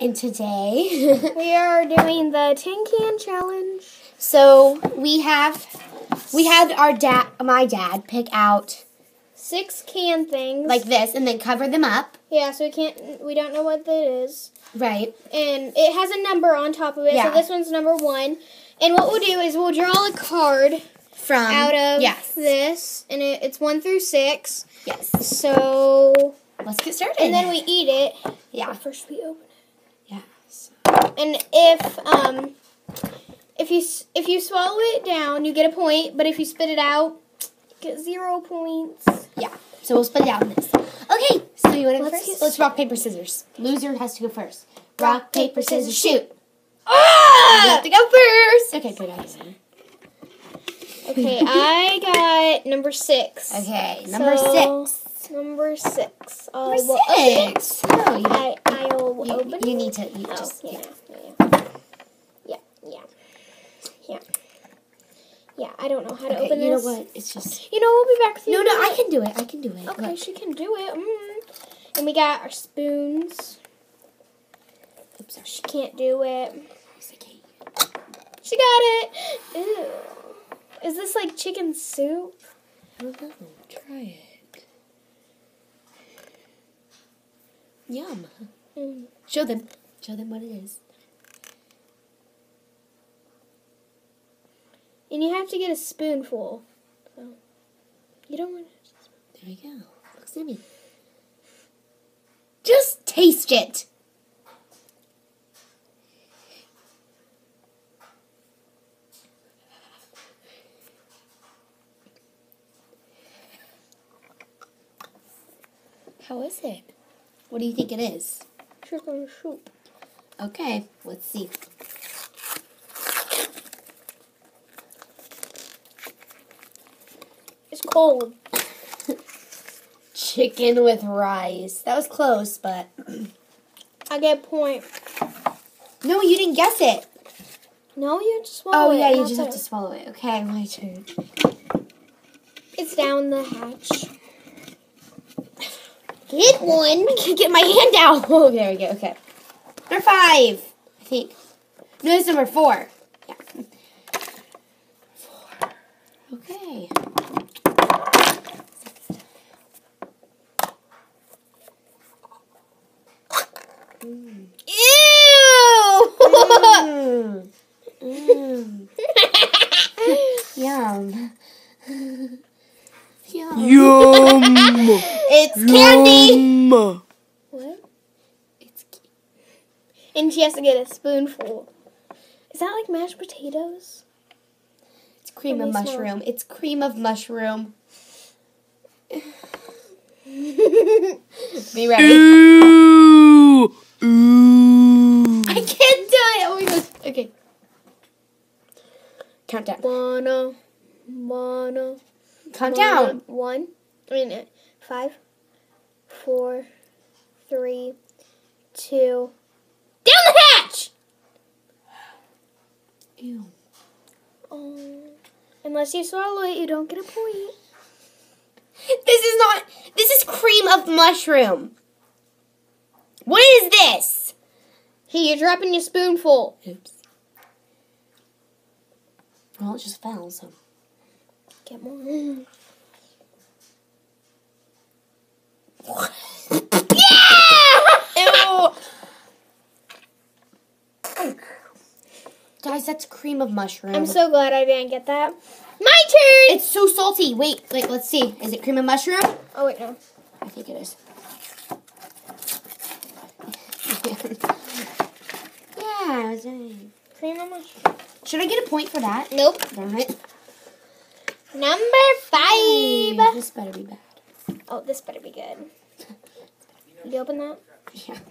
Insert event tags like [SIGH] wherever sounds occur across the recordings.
And today, [LAUGHS] we are doing the tin can challenge. so we have we had our dad, my dad, pick out Six can things. like this and then cover them up. yeah, so we can't we don't know what that is. Right. And it has a number on top of it. Yeah. So this one's number one. And what we'll do is we'll draw a card From out of yes, this, and it, it's one through six. yes. So Let's get started. and then we eat it. yeah, But first we open. And if um if you if you swallow it down, you get a point. But if you spit it out, you get zero points. Yeah. So we'll split down this. Okay. So you want to go Let's first? get Let's rock paper scissors. Loser has to go first. Rock, paper scissors shoot. You have to go first. Okay, put it on. Okay, I got number six. Okay, number So, six. Number six. I Number will six. No, you, I I'll you, open you need to. You Oh, just. yeah, Yeah. yeah, yeah, yeah. I don't know how to Okay, open you this. know what? It's just. You know, we'll be back with you. No, no, I can do it. I can do it. Okay, Look. she can do it. Mm. And we got our spoons. Oops, sorry. She can't do it. She got it. Ew. Is this like chicken soup? I don't know. Try it. Yum. Show them. Show them what it is. And you have to get a spoonful. So you don't want to. There you go. Looks yummy. Just taste it. How is it? What do you think it is? Chicken soup. Okay, let's see. It's cold. [LAUGHS] Chicken with rice. That was close, but I get a point. no, you didn't guess it. No, you have to swallow it. Oh it. yeah, you just have it. to swallow it. Okay, my turn. It's down the hatch. Get one. [LAUGHS] Get my hand out. [LAUGHS] Oh, there we go. Okay. Number five, I think. No, it's number four. Yeah. Four. Okay. Ew! Mm. Mm. Yum. Yum. Yum! It's candy. Yum! what? It's And she has to get a spoonful. Is that like mashed potatoes? it's cream Let of me smell. mushroom. It's cream of mushroom. Be ready. Ooh! Ooh! I can't do it. Oh my gosh. Okay. Count down. Wanna, wanna. Count down. One. I mean, five, four, three, two. Down the hatch! Ew. Oh. Unless you swallow it, you don't get a point. This is not. This is cream of mushroom. What is this? Hey, you're dropping your spoonful. Oops. Well, it just fell. So. Get more. Ew. Guys, that's cream of mushroom. I'm so glad I didn't get that. My turn! It's so salty. Wait, wait, let's see. Is it cream of mushroom? Oh, wait, no. I think it is. yeah, I was. Cream of mushroom. Should I get a point for that? Nope. Darn it. Number five. This better be bad. Oh, this better be good. You open that? Yeah. [LAUGHS]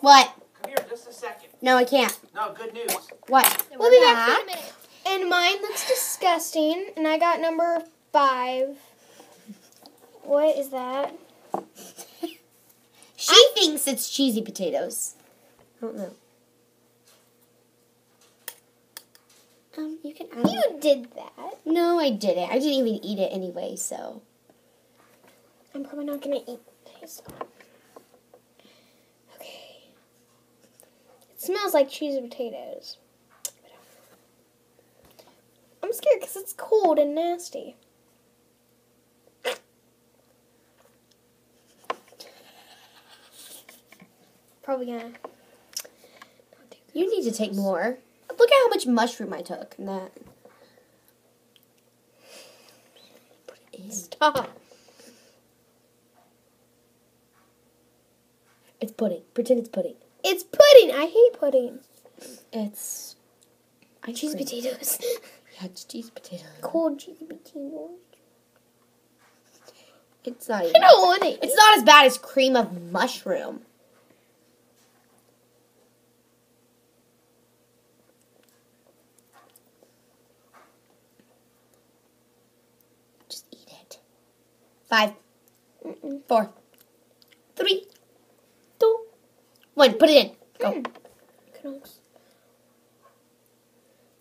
What? come here just a second. No, I can't. No, good news. What? We'll be back in a minute. And mine looks disgusting, and I got number five. What is that? [LAUGHS] She thinks it's cheesy potatoes. I don't know. Um, you can add. You did that. No, I didn't. I didn't even eat it anyway, so. I'm probably not gonna eat taste of it. Smells like cheese and potatoes. I'm scared because it's cold and nasty. Probably gonna. You need to take more. Look at how much mushroom I took in that. Put it in. Stop. It's pudding. Pretend it's pudding. It's pudding. I hate pudding. It's ice Cheese cream. potatoes. [LAUGHS] Yeah, it's cheese potato. Cold cheese potatoes. It's not I don't want it. It's not as bad as cream of mushroom. Just eat it. Five, Mm-mm. four, three, Two. One. Put it in. Go. Mm.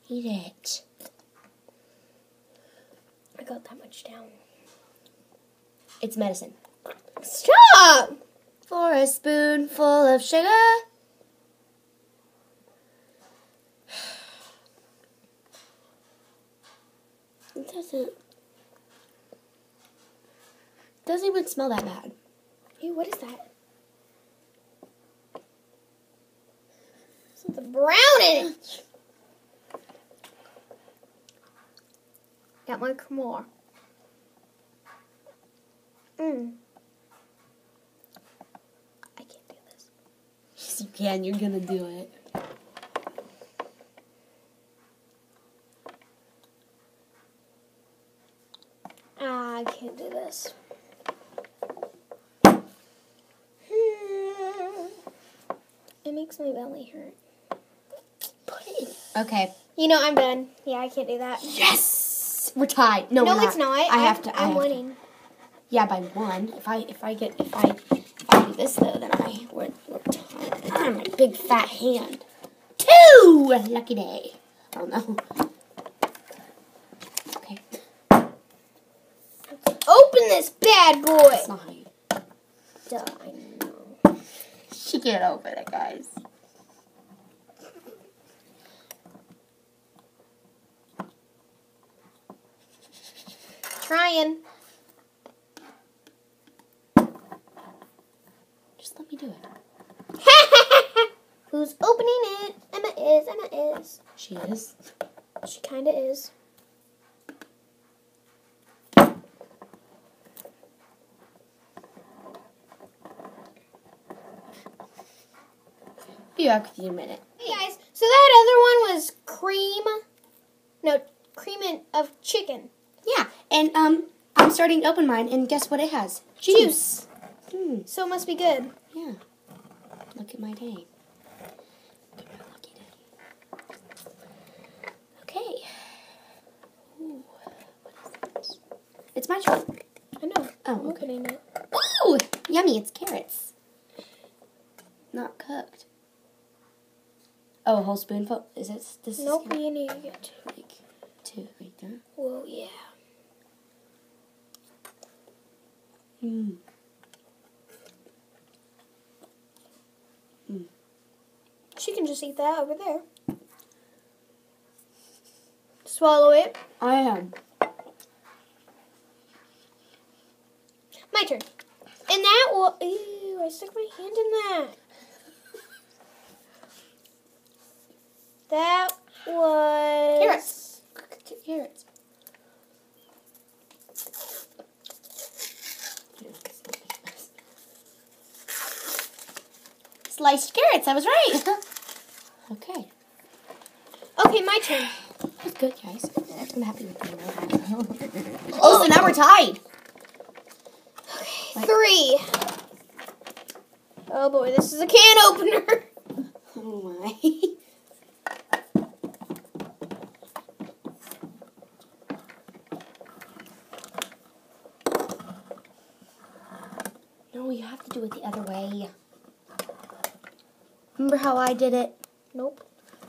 Eat it. I got that much down. It's medicine. Stop! For a spoonful of sugar. It doesn't. Doesn't even smell that bad. Ew, what is that? Something brown in. Got my more. Mm. I can't do this. Yes, you can. You're gonna do it. Ah, I can't do this. It makes my belly hurt. Put it in. Okay. You know, I'm done. Yeah, I can't do that. Yes. We're tied. No, No, we're it's not. I have to. I I'm have to. winning. Yeah, by one. If I if I get if I if I do this though, then I we're, we're tied. Ah, my big fat hand. Two. Lucky day. Oh no. Okay. Open this bad boy. It's not how you. Duh, I know. She can't open it, guys. Trying. Just let me do it. [LAUGHS] Who's opening it? Emma is. Emma is. She is. She kind of is. Be back with you in a minute. Hey guys, so that other one was cream. No, cream of chicken. Yeah, and um, I'm starting to open mine, and guess what it has? Juice. Mm, So it must be good. yeah. Look at my day. Look at my lucky day. Okay. Ooh, what is this? It's my turn. I know. Oh, I'm okay. opening it. Ooh, yummy! It's carrots. Not cooked. Oh, a whole spoonful. Is it? This Nope, is you need to get. like two, like that. Whoa, yeah. Mm. She can just eat that over there. Swallow it. I am. My turn. And that will. Ew, I stuck my hand in that. That was. Carrots. Carrots. Sliced carrots. I was right. okay. Okay, my turn. That's good, guys. I'm happy with you. [LAUGHS] oh, so now we're tied. Wait. Three. Oh boy, this is a can opener. [LAUGHS] Oh my. [LAUGHS] No, you have to do it the other way. Remember how I did it? Nope.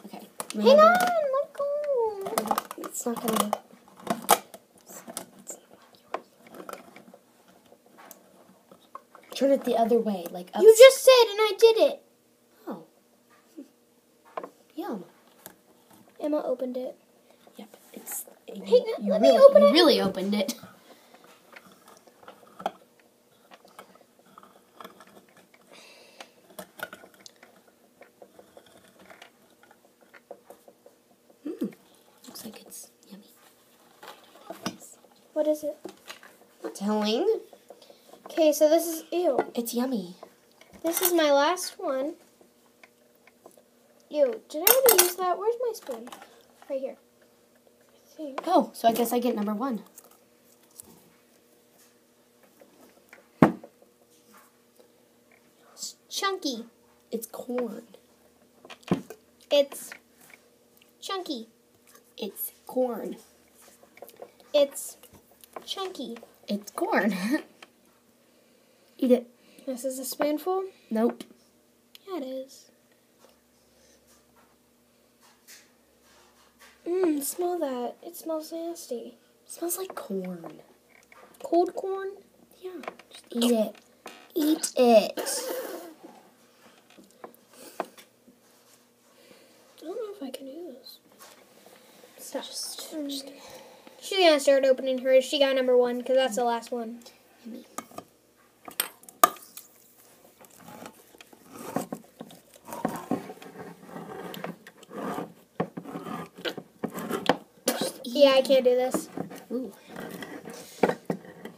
Okay. Hang on, let go. It's not gonna. Turn it the other way, like up. You just said, and I did it. Oh. Yum. Emma opened it. Yep, it's. Hey, you let me really, open you it. really opened it. [LAUGHS] Mm, looks like it's yummy. What is it? Telling. Okay, so this is ew. It's yummy. This is my last one. Ew, did I already use that? Where's my spoon? Right here. Oh, so I guess I get number one. It's chunky. It's corn. It's chunky. It's corn. It's chunky. It's corn. [LAUGHS] Eat it. This is a spoonful? Nope. Yeah, it is. Mmm, smell that. It smells nasty. smells like corn. Cold corn? Yeah. Just eat it. Eat it. [COUGHS] I don't know if I can do this. Stop. Just, Mm. just She's gonna start opening hers. She got number one because that's the last one. yummy. Just eat Yeah, I can't do this. Ooh.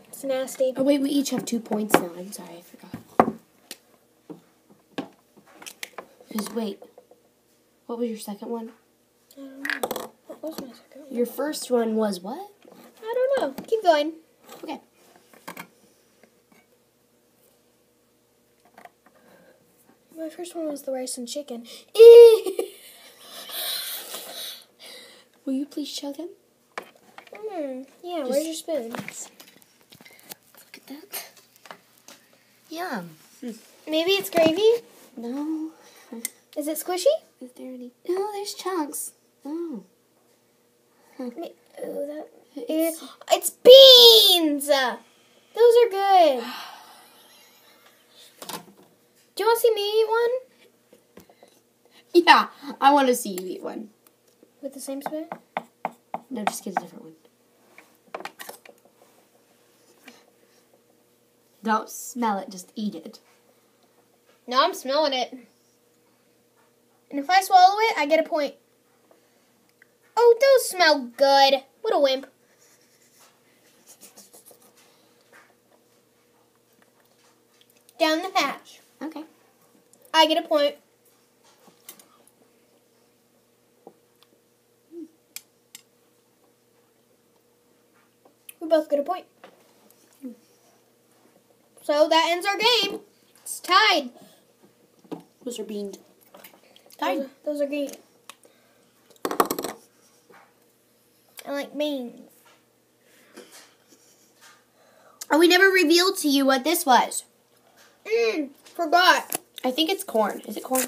It's nasty. Oh wait, we each have two points now. I'm sorry, I forgot. Cause wait, what was your second one? I don't know. What was my second one? Your first one was what? I don't know. Keep going. Okay. My first one was the rice and chicken. [LAUGHS] Will you please chug him? Mm, yeah, where's your spoon? Look at that. Yum. Maybe it's gravy? No. [LAUGHS] Is it squishy? Is there any? No, there's chunks. Oh. Me- Ooh, that. It's- It's, it's beans! Those are good. Do you want to see me eat one? Yeah, I want to see you eat one. With the same spoon? No, just get a different one. Don't smell it, just eat it. No, I'm smelling it. And if I swallow it, I get a point. Oh, those smell good. What a wimp. Down the hatch. Okay. I get a point. We both get a point. So that ends our game. It's tied. Those are beans. Those are, those are green. Like beans. Oh, we never revealed to you what this was. Mmm, forgot. I think it's corn. Is it corn?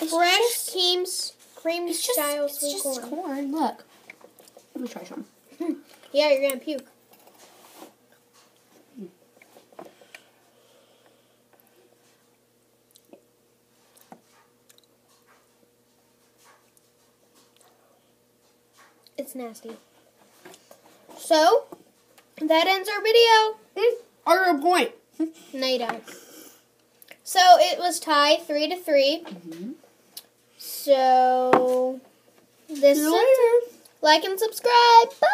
It's Fresh just- Team's cream It's just, style it's sweet just corn. corn. Look. Let me try some. [LAUGHS] Yeah, you're gonna puke. It's nasty. So, that ends our video. Hmm? Or a point. No, you don't. So it was tied three to 3 mm-hmm. So this later. like and subscribe. Bye.